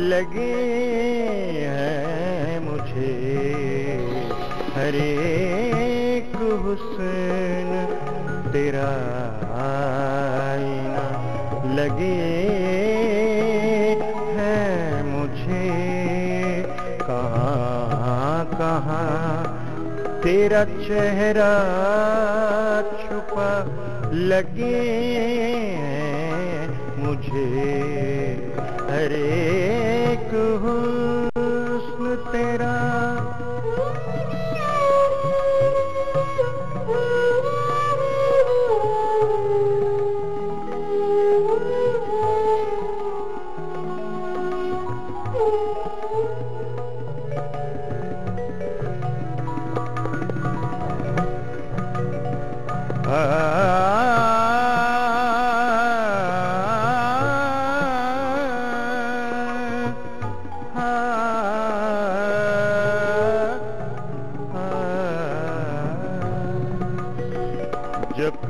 लगे है मुझे। हर हुस्न तेरा आईना लगे है मुझे। कहाँ कहाँ तेरा चेहरा छुपा लगे हैं मुझे। हर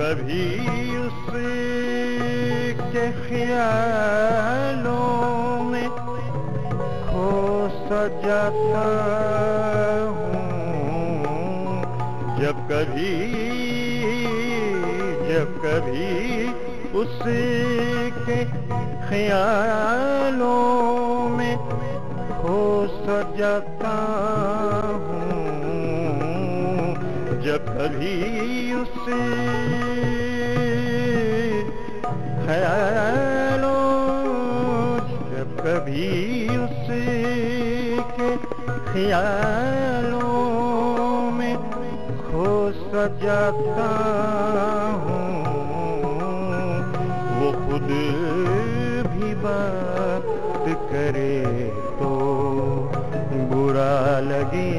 कभी उसके ख्यालों में खो सजाता हूँ। जब कभी जब कभी ख्यालों ख्यालों में खो सजाता हूँ। वो खुद भी बात करे तो बुरा लगे,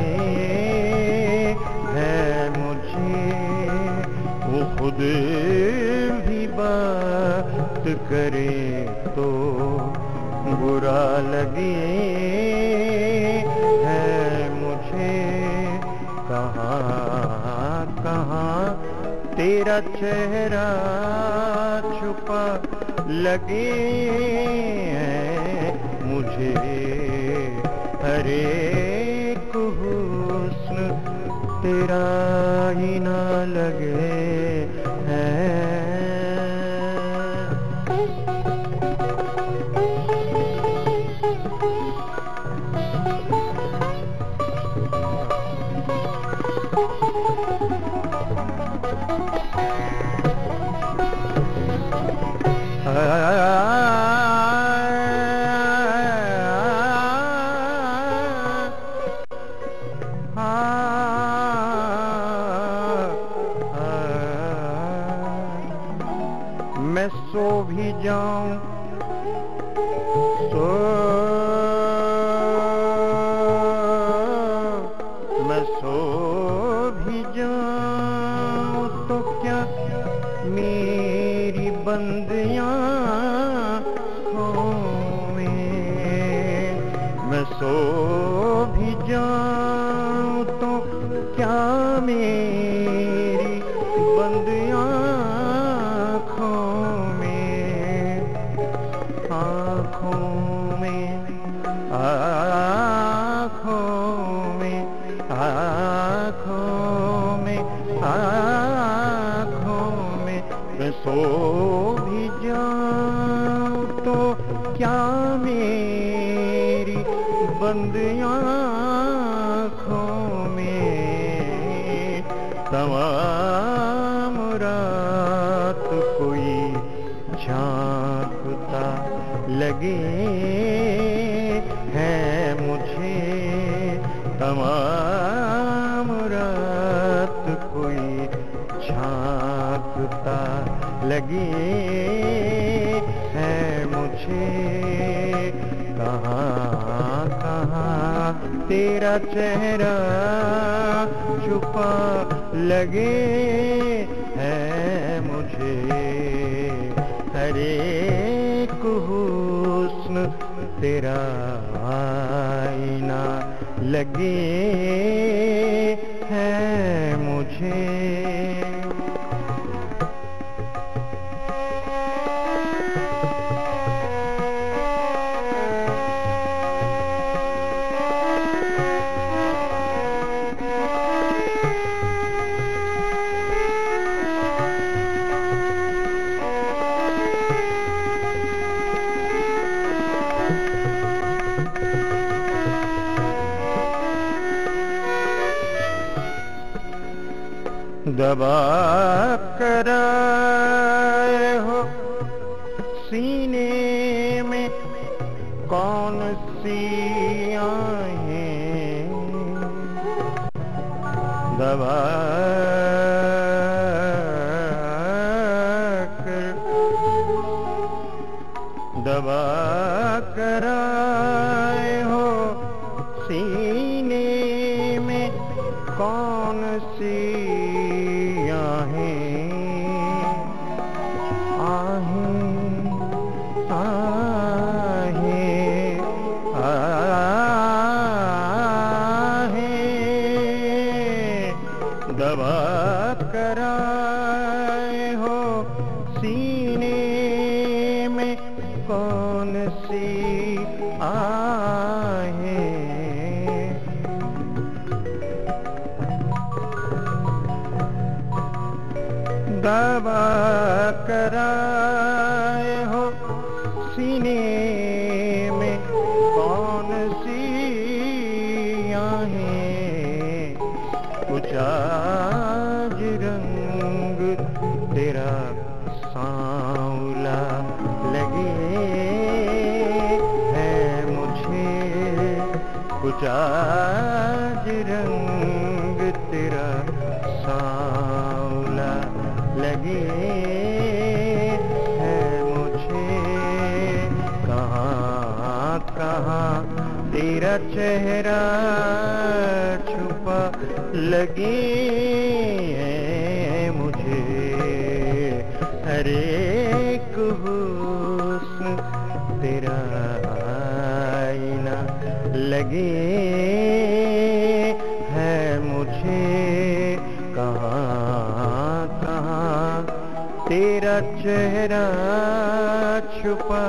है मुझे। वो खुद भी बात करे तो बुरा लगे, है मुझे कहाँ कहाँ? तेरा चेहरा छुपा लगे है मुझे, हर हुस्न तेरा ही ना लगे। เฮ้ยเฮ้ย तेरा चेहरा छुपा लगे है मुझे। हरे हुस्न तेरा आईना लगे है मुझे। दबा आज रंग तेरा सांवला लगे है मुझे। कुछ आज रंग तेरा सांवला लगे है मुझे। कहाँ कहाँ तेरा चेहरा लगे है मुझे। हर एक तेरा आईना लगे है मुझे। कहाँ कहाँ तेरा चेहरा छुपा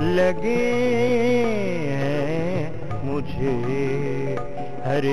लगे है मुझे। हर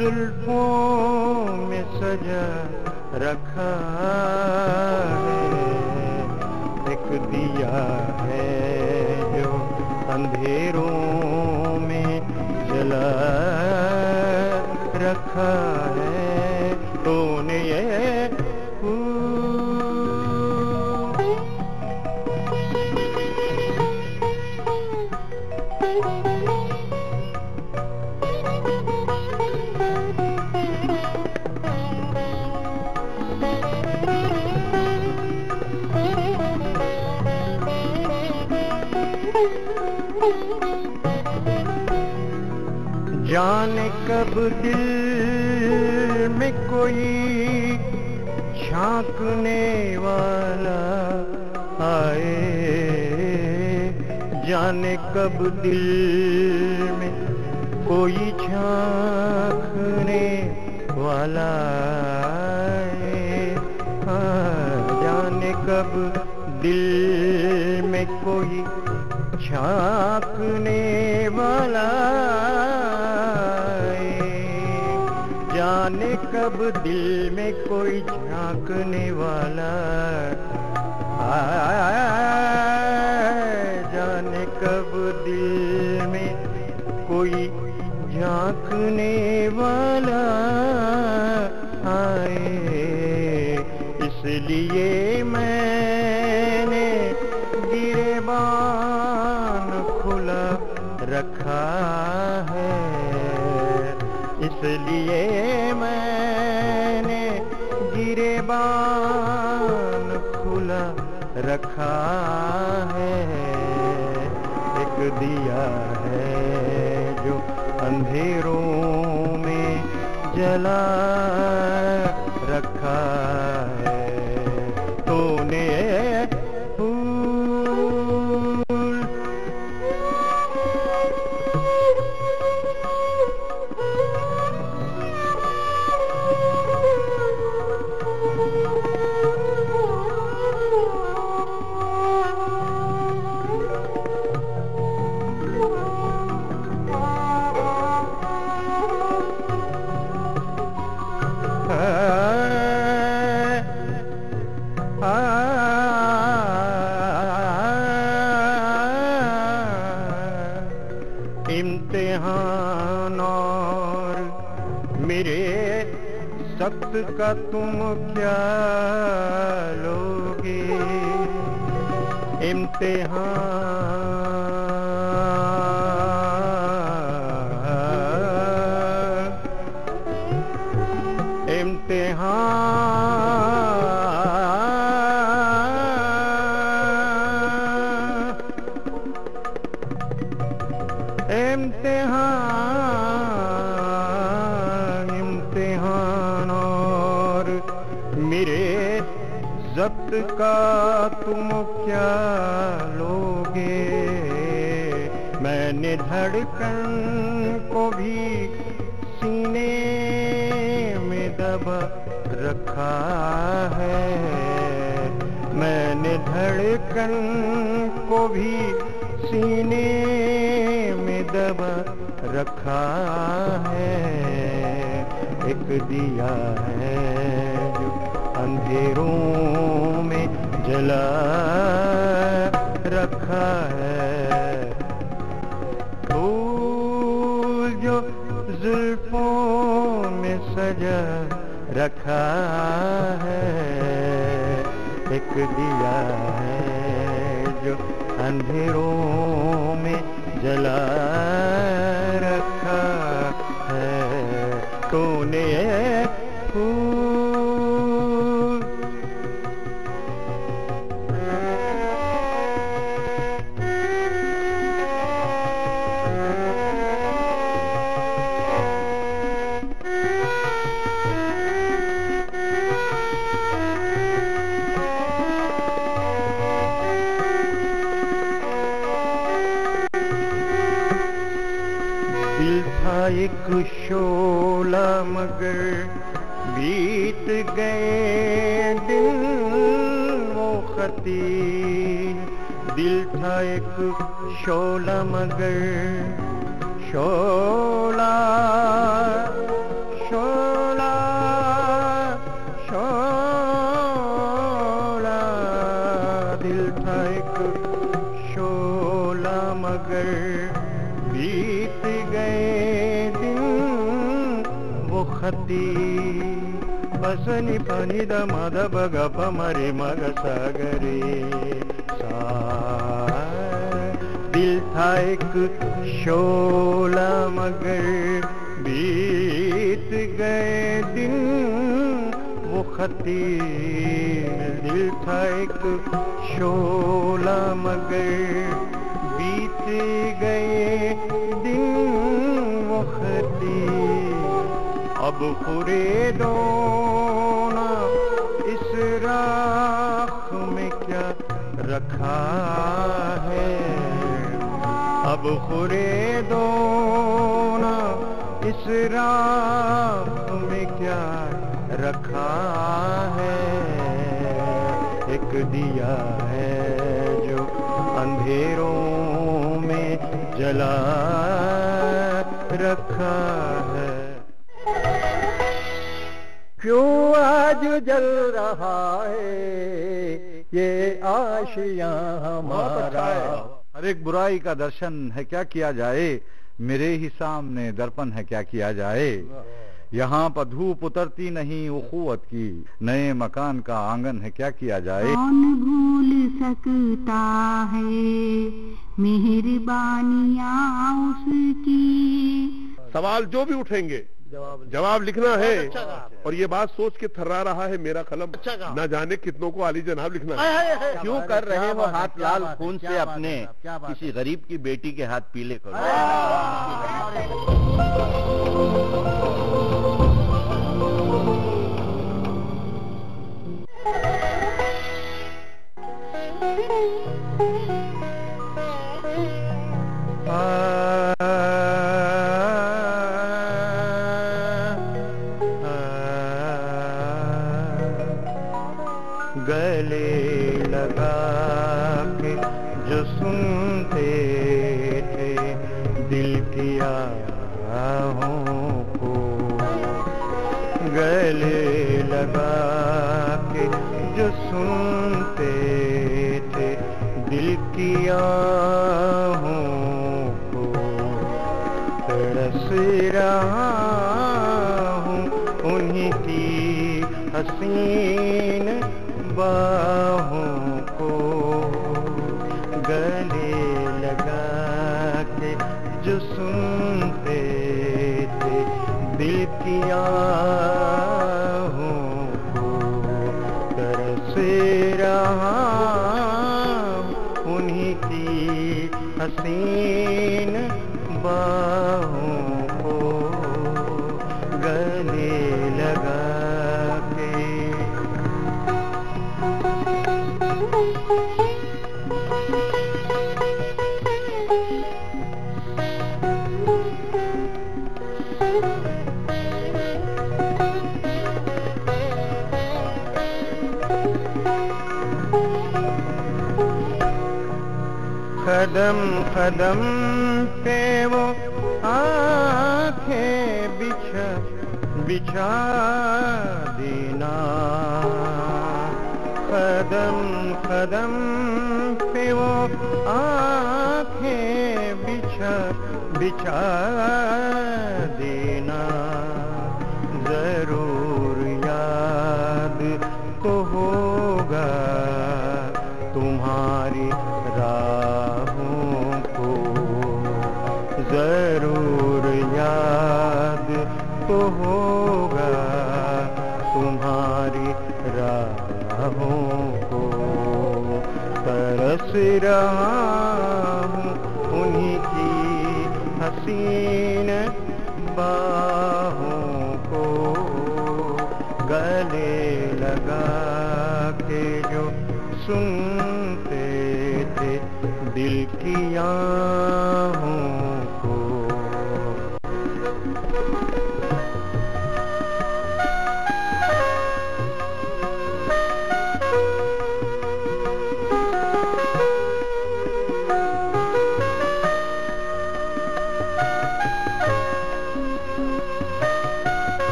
जुल्फों में सजा रखा जाने कब दिल में कोई झांकने वाला आए, जाने कब दिल में कोई झांकने वाला आए। हाँ कब दिल में कोई झांकने कब दिल में कोई झांकने वाला जाने कब दिल में कोई झांकने वाला आए। इसलिए मैंने गिरेबान खुला रखा है। इसलिए खुला रखा है। एक दिया है जो अंधेरों में जला सख्त का तुम क्या लोगे? इम्तिहान धड़कन को भी सीने में दबा रखा है। एक दिया है जो अंधेरों में जला रखा है। फूल जो जुल्फों में सजा रखा है। एक दिया है अंधेरों में जला रखा है। तूने था एक शोला मगर बीत गए दिन वो खती दिल था एक शोला मगर शोला शोला बसनि पनि द मद बग पमरे मग सागरे दिल था एक शोला मगर बीत गए दिन। वो खती दिल था एक शोला मगर बीत गए अब पूरे दोना, इस राख में क्या रखा है? अब खुरे दोना, इस राख में क्या रखा है? एक दिया है जो अंधेरों में जला रखा है। क्यों आज जल रहा है? ये आशिया हमारा। हर एक बुराई का दर्शन है क्या किया जाए? मेरे ही सामने दर्पण है क्या किया जाए? यहाँ पर धूप उतरती नहीं उखुवत की। नए मकान का आँगन है क्या किया जाए? कौन भूल सकता है? मेहरबानियाँ उसकी। सवाल जो भी उठेंगे जवाब लिखना। है। और ये बात सोच के थर्रा रहा है मेरा कलम। न जाने कितनों को आली जनाब लिखना है। क्यों कर रहे हो हाथ लाल खून से अपने किसी गरीब की बेटी के हाथ पीले करो। गले गले लगा के जो सुनते थे दिल किया हूँ उन्हीं की हसीन बाहों कदम कदम पे वो आँखें बिछा बिछा देना। कदम कदम पे वो आँखें बिछा बिछा तरस रहा हूँ उन्हीं की हसीन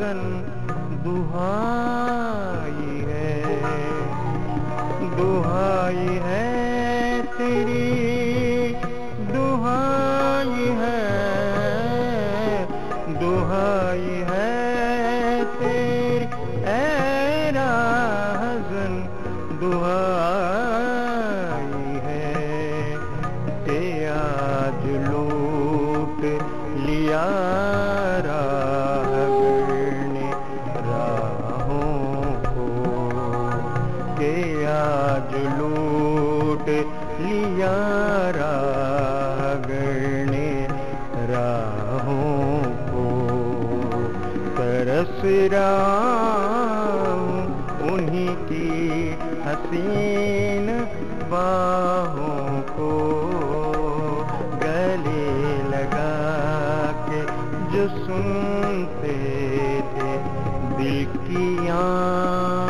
राहज़न दुहाई है। दुहाई राम, उन्हीं की हसीन बाहों को गले लगा के जो सुनते थे, दिल की आँख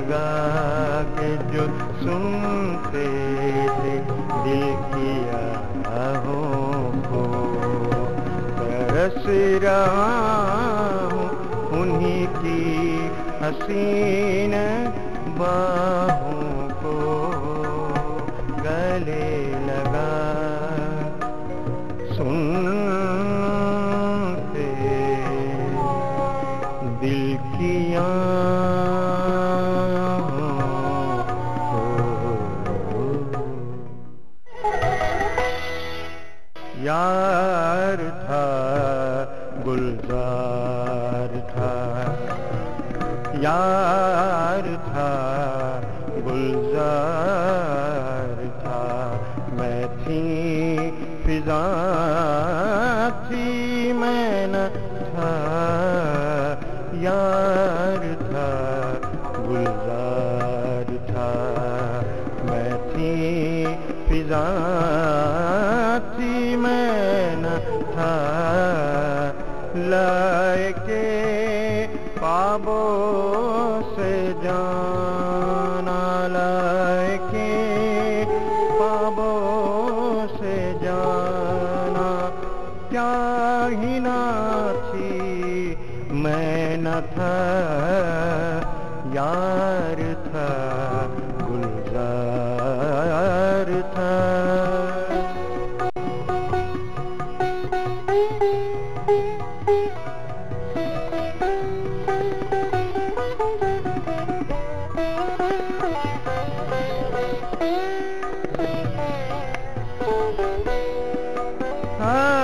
लगा के जो सुनते थे दिल किया हो तरस रहा उन्हीं की हसीन बाहों मैं न था। हाँ।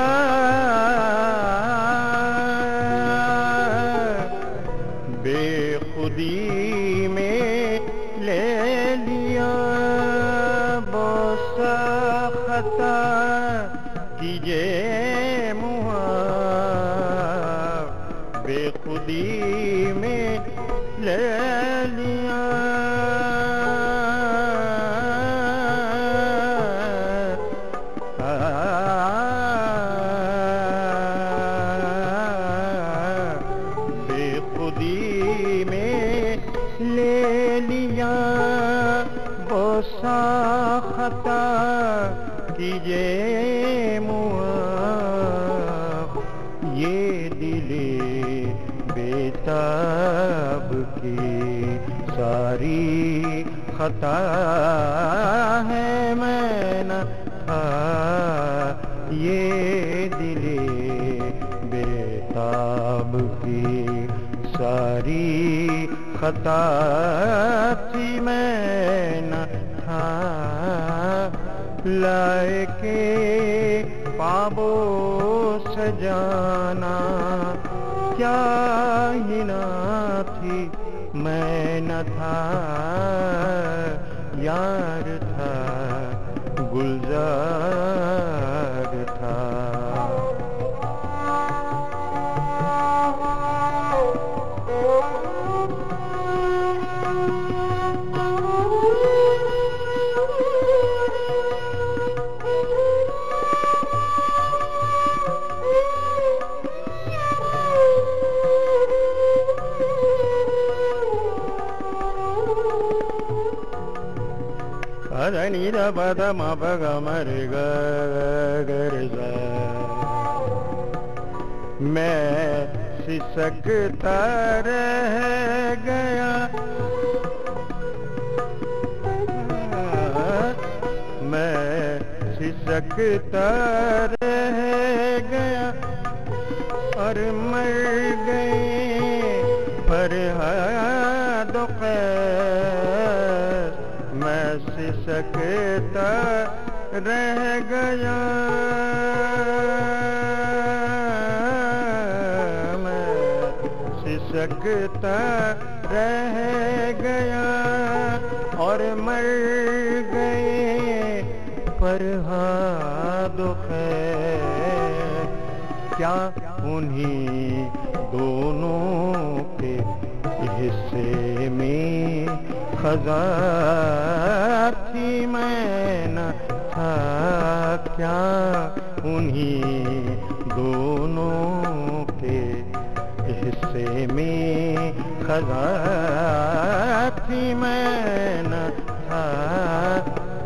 सकता है मैं न आ, ये दिले बेताब की सारी खता थी मैं न था लायके पाबो सजाना। क्या ही ना थी मैं न था। यार था गुलजार नीद पदमपगमरि गरिसा मैं सिसकता रह गया। मैं सिसकता रह गया। और मर सिसकता रह गया। सिसकता रह गया और मर गए। पर हाँ दुख है। क्या उन्हीं दोनों के हिस्से में खजा थी मैं न था क्या? उन्हीं दोनों के हिस्से में खजा थी मैं न था।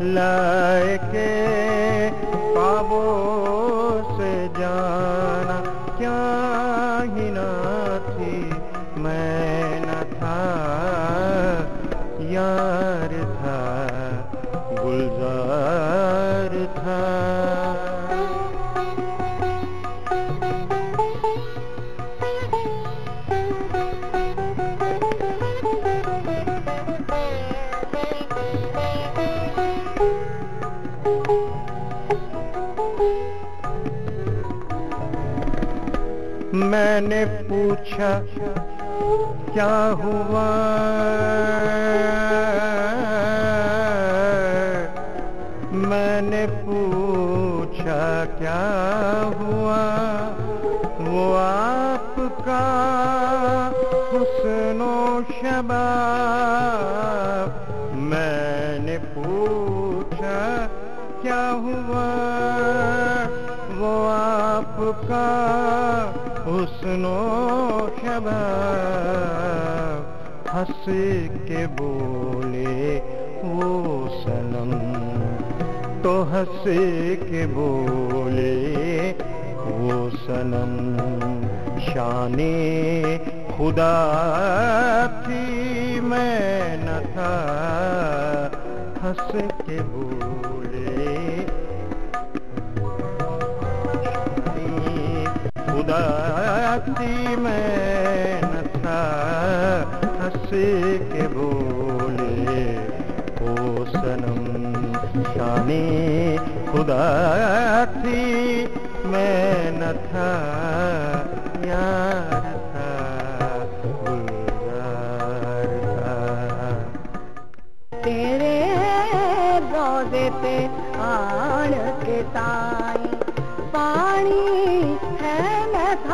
लाए मैंने पूछा क्या हुआ? मैंने पूछा क्या हुआ? हुस्नो शबाब हंस के बोले वो सनम तो हंस के बोले वो सनम, शाने खुदा थी मैं न था, हंस के बोले थी मैं न था, हंस के बोले, ओ सनम शानी खुदा थी, मैं न था, यार था तेरे रोज़े पे आण के ताई, पानी